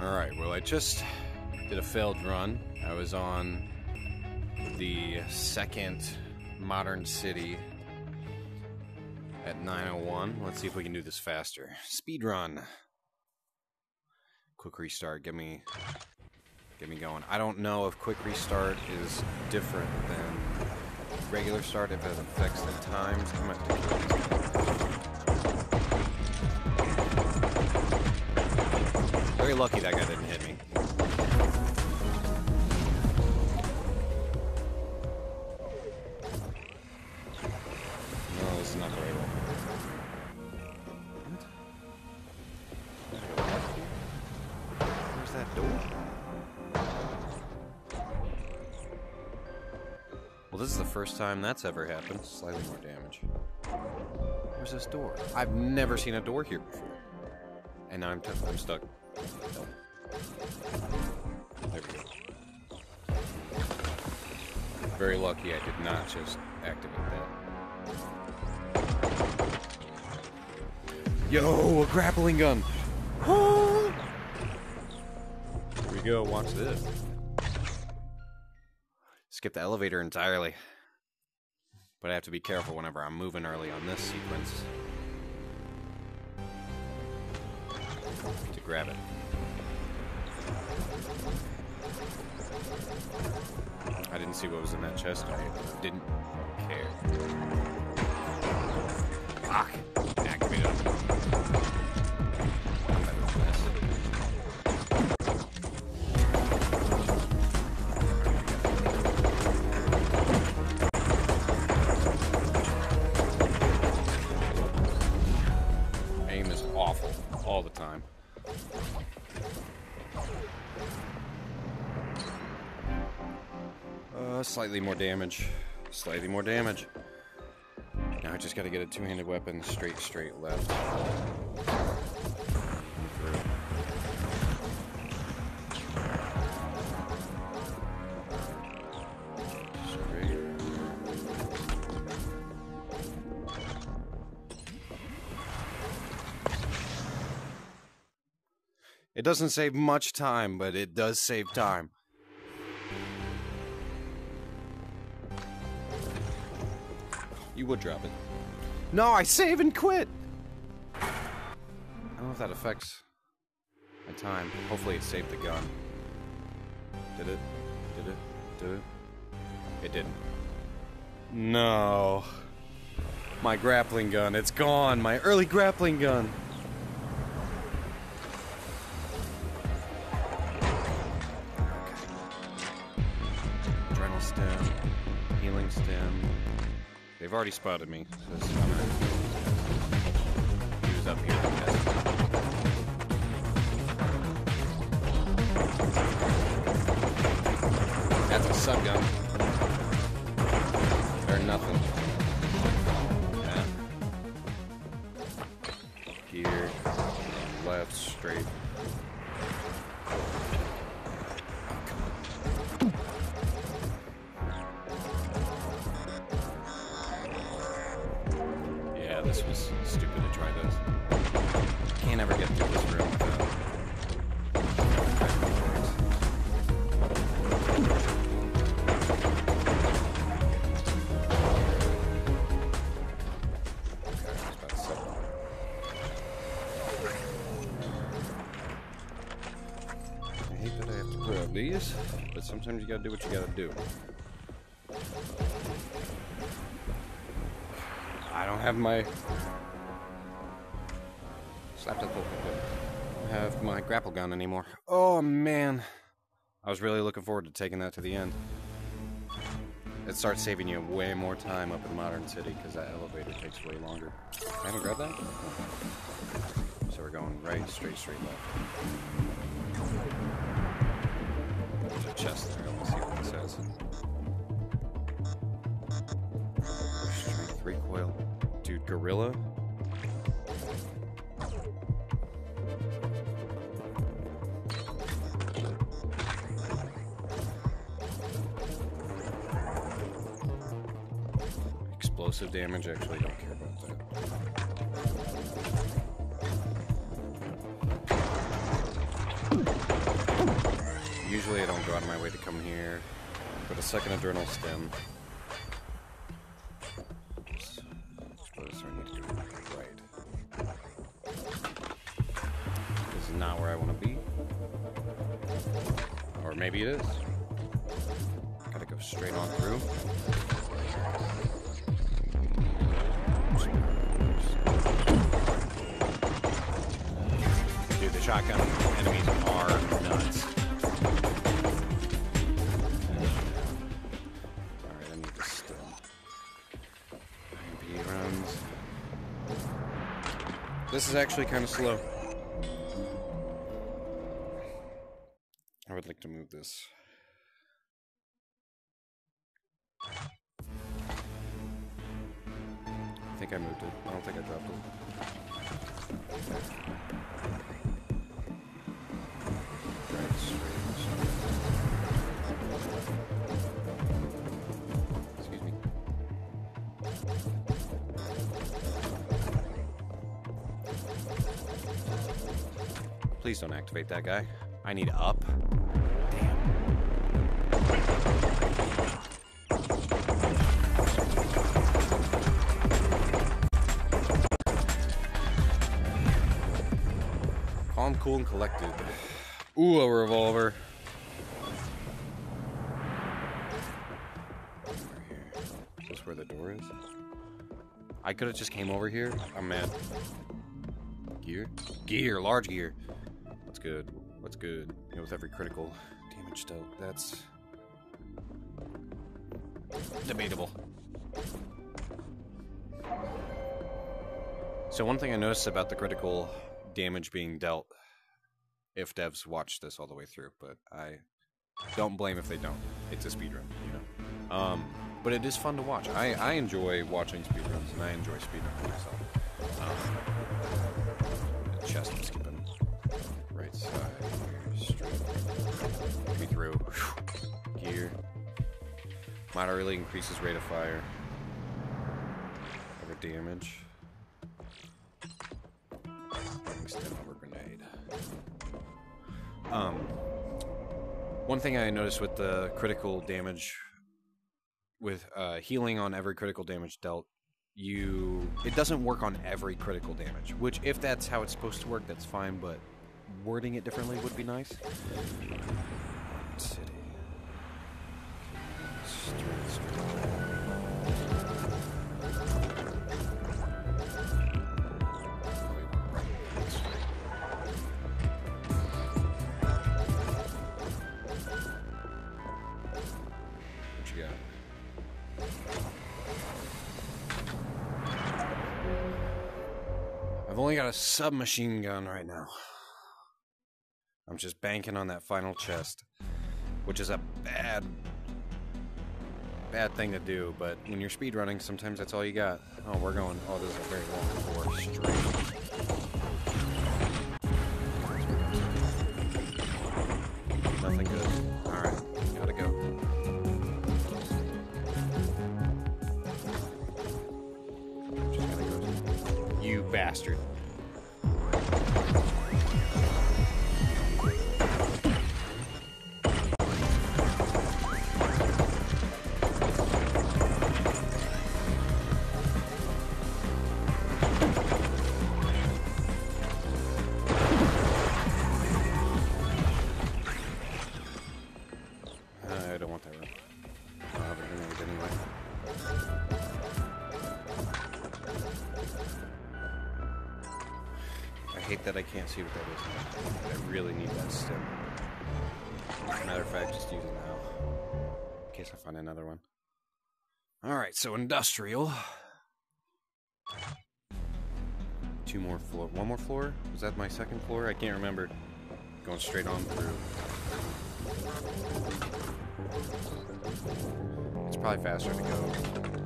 Alright, well, I just did a failed run. I was on the second modern city at 901. Let's see if we can do this faster. Speed run. Quick restart. Get me get me going. I don't know if quick restart is different than regular start if it affects the times. Very lucky that guy didn't hit me. No, this is not the right one. Where's that door? Well, this is the first time that's ever happened. Slightly more damage. Where's this door? I've never seen a door here before. And now I'm, I'm stuck. There we go. Very lucky I did not just activate that. Yo, a grappling gun! Here we go, watch this. Skip the elevator entirely. But I have to be careful whenever I'm moving early on this sequence. To grab it. I didn't see what was in that chest. I didn't care. Fuck! Slightly more damage. Slightly more damage. Now I just gotta get a two-handed weapon straight, straight left. It doesn't save much time, but it does save time. You would drop it. No, I save and quit! I don't know if that affects my time. Hopefully it saved the gun. Did it? Did it? Did it? It didn't. No. My grappling gun, it's gone. My early grappling gun. They've already spotted me. Gonna use up here. That's a sub gun. Or nothing. Sometimes you gotta do what you gotta do. I don't have my. Slapped up. I don't have my grapple gun anymore. Oh man, I was really looking forward to taking that to the end. It starts saving you way more time up in Modern City because that elevator takes way longer. I haven't grabbed that. So we're going right, straight, straight left. Chest there. Let's see what it says. Strength recoil. Dude, gorilla? Explosive damage, actually don't care about Usually I don't go out of my way to come here. But a second adrenal stem. This is not where I want to be. Or maybe it is. Gotta go straight on through. Dude, the shotgun enemies are nuts. This is actually kind of slow. I would like to move this. I think I moved it. I don't think I dropped it. Right, Please don't activate that guy. I need up. Calm, cool, and collected. Ooh, a revolver. Is this where the door is? I could have just came over here. I'm mad. Gear? Gear, large gear. Good. What's good? You know, with every critical damage dealt, that's debatable. So one thing I noticed about the critical damage being dealt, if devs watch this all the way through, but I don't blame if they don't. It's a speedrun, you know. Um, but it is fun to watch. I, I enjoy watching speedruns, and I enjoy speedrunning myself. Um, chest I'm skipping. Side, me through. Gear. Moderately increases rate of fire. Over damage. Stem over grenade. Um, one thing I noticed with the critical damage, with uh, healing on every critical damage dealt, you it doesn't work on every critical damage. Which, if that's how it's supposed to work, that's fine. But wording it differently would be nice. City. Straight. What you got? I've only got a submachine gun right now. I'm just banking on that final chest, which is a bad, bad thing to do. But when you're speedrunning, sometimes that's all you got. Oh, we're going. Oh, this is a very long door. Straight. Nothing good. All right, gotta go. Just gotta go. You bastard. That I can't see what that is. I really need that stem. Matter of fact, just use it now. In case I find another one. Alright, so industrial. Two more floor. One more floor? Was that my second floor? I can't remember. Going straight on through. It's probably faster to go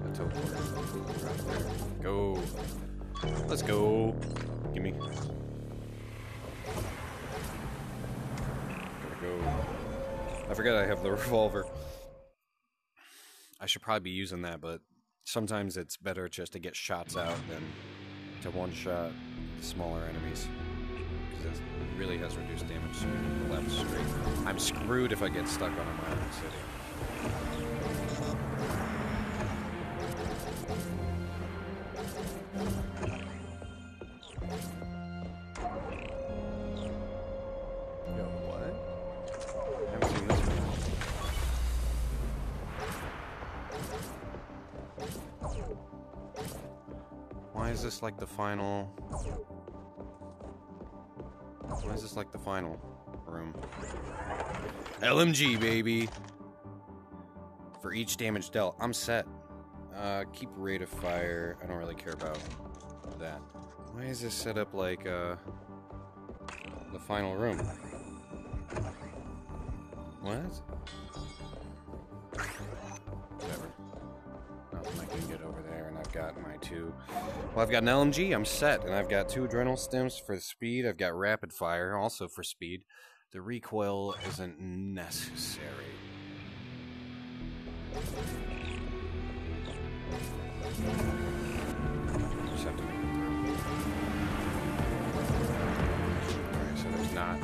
a teleport. Go. Let's go. Gimme. Go. I forgot I have the revolver. I should probably be using that, but sometimes it's better just to get shots out than to one shot smaller enemies. because it really has reduced damage swinging left straight. I'm screwed if I get stuck on a Iron City. Why is this like the final? Why is this like the final room? LMG, baby! For each damage dealt, I'm set. Uh, keep rate of fire. I don't really care about that. Why is this set up like, uh, the final room? What? Got my two. Well, I've got an LMG, I'm set, and I've got two adrenal stems for speed. I've got rapid fire, also for speed. The recoil isn't necessary. Alright, so there's not.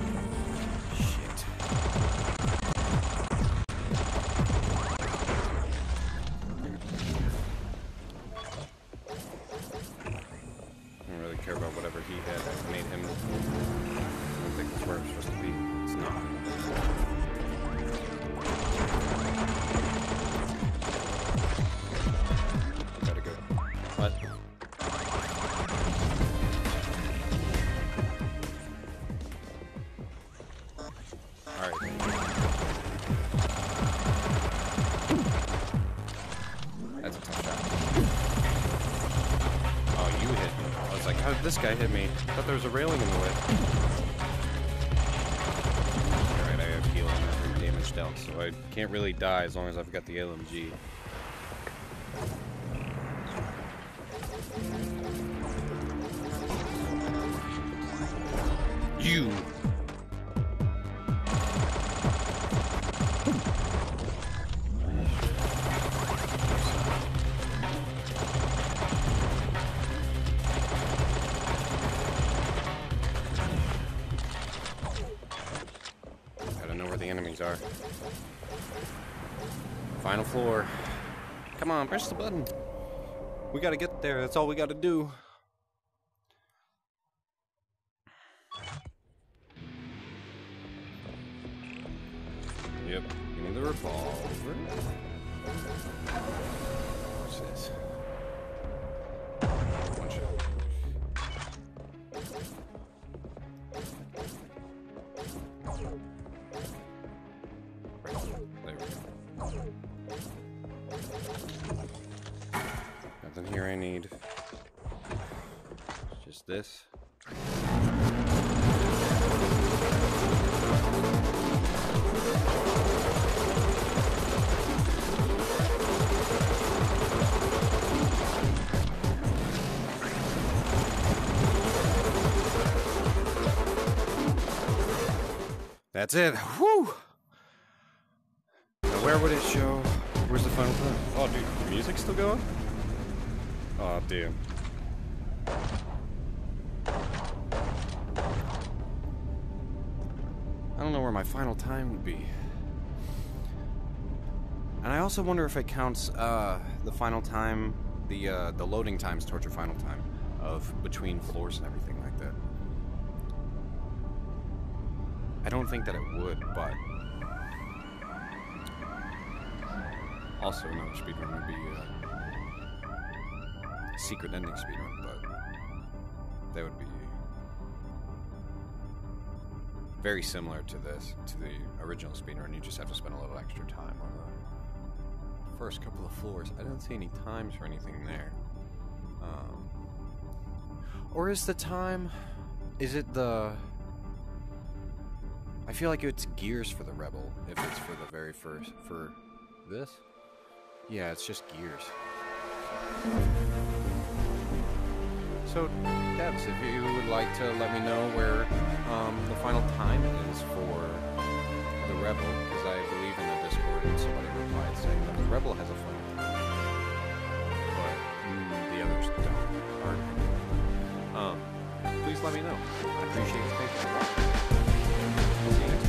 Alright. That's a tough shot. Oh, you hit me. I was like, how did this guy hit me? I thought there was a railing in the way. Alright, I have heal on every damage dealt, so I can't really die as long as I've got the LMG. You! On, press the button. We gotta get there. That's all we gotta do. Yep. Give me the revolver. What's this? I need. Just this. That's it. Whew. Now where would it show? Where's the final time? Oh, dude, the music's still going? Oh, damn. I don't know where my final time would be. And I also wonder if it counts uh, the final time, the uh, the loading times towards your final time of between floors and everything like that. I don't think that it would, but also another speedrun would be uh, secret ending speedrun, but that would be very similar to this, to the original speedrun. You just have to spend a little extra time on the first couple of floors. I don't see any times or anything there. Um, or is the time? Is it the? I feel like it's gears for the rebel if it's for the very first for this. Yeah, it's just gears. So, devs, if you would like to let me know where um, the final time is for the Rebel, because I believe in the Discord somebody replied saying that the Rebel has a final time, but mm, the others don't. Um, please let me know. I appreciate you taking the ride.